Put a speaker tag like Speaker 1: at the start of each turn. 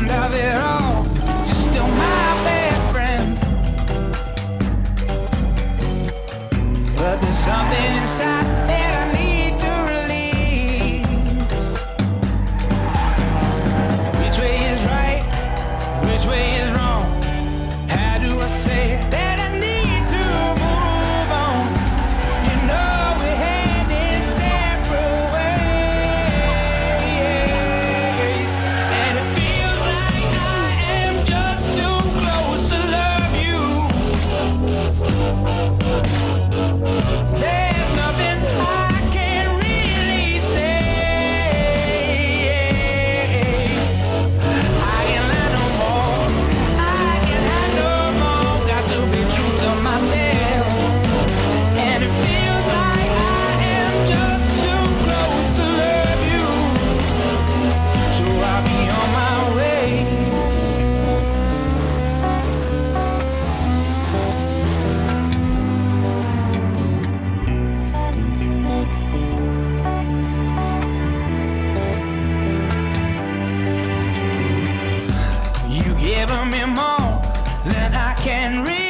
Speaker 1: end of it all. You're still my best friend. But there's something inside me more than I can read.